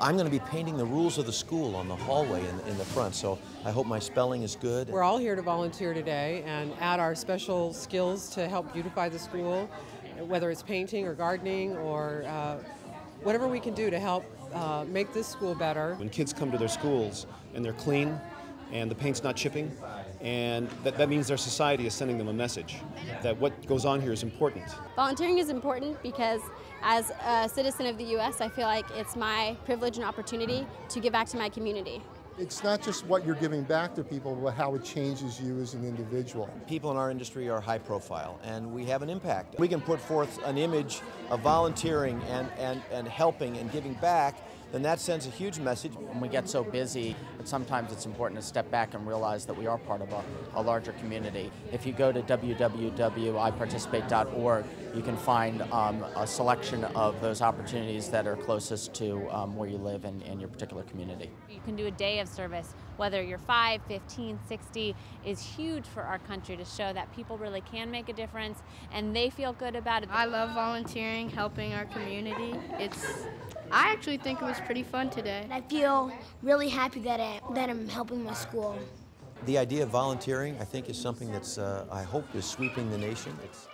I'm going to be painting the rules of the school on the hallway in, in the front, so I hope my spelling is good. We're all here to volunteer today and add our special skills to help beautify the school, whether it's painting or gardening or uh, whatever we can do to help uh, make this school better. When kids come to their schools and they're clean and the paint's not chipping, and that, that means their society is sending them a message that what goes on here is important. Volunteering is important because as a citizen of the U.S., I feel like it's my privilege and opportunity to give back to my community. It's not just what you're giving back to people, but how it changes you as an individual. People in our industry are high profile, and we have an impact. We can put forth an image of volunteering and, and, and helping and giving back then that sends a huge message. When we get so busy, sometimes it's important to step back and realize that we are part of a, a larger community. If you go to www.iparticipate.org, you can find um, a selection of those opportunities that are closest to um, where you live in, in your particular community. You can do a day of service, whether you're 5, 15, 60, is huge for our country to show that people really can make a difference and they feel good about it. I love volunteering, helping our community. It's I actually think it was pretty fun today. I feel really happy that, I, that I'm helping my school. The idea of volunteering, I think, is something that's, uh, I hope, is sweeping the nation. It's